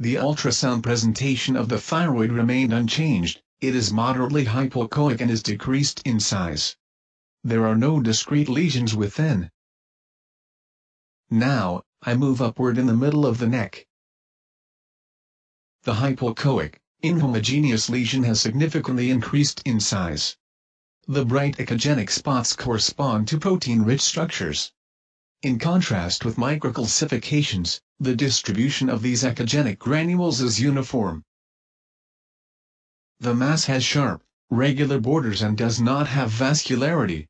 The ultrasound presentation of the thyroid remained unchanged, it is moderately hypoechoic and is decreased in size. There are no discrete lesions within. Now, I move upward in the middle of the neck. The hypoechoic, inhomogeneous lesion has significantly increased in size. The bright echogenic spots correspond to protein-rich structures. In contrast with microcalcifications, the distribution of these echogenic granules is uniform. The mass has sharp, regular borders and does not have vascularity,